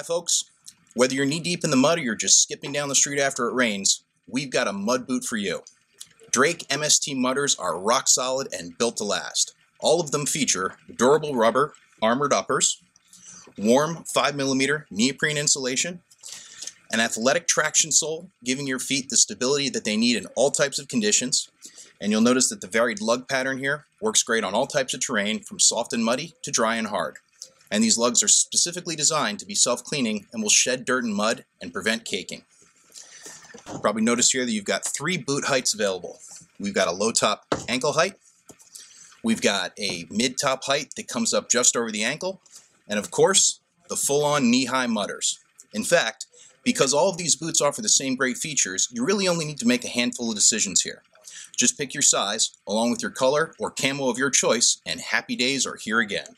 Hi folks, whether you're knee deep in the mud or you're just skipping down the street after it rains, we've got a mud boot for you. Drake MST mudders are rock solid and built to last. All of them feature durable rubber armored uppers, warm 5mm neoprene insulation, an athletic traction sole giving your feet the stability that they need in all types of conditions, and you'll notice that the varied lug pattern here works great on all types of terrain from soft and muddy to dry and hard and these lugs are specifically designed to be self-cleaning and will shed dirt and mud and prevent caking. You probably notice here that you've got three boot heights available. We've got a low top ankle height, we've got a mid top height that comes up just over the ankle, and of course, the full-on knee-high mudders. In fact, because all of these boots offer the same great features, you really only need to make a handful of decisions here. Just pick your size, along with your color or camo of your choice, and happy days are here again.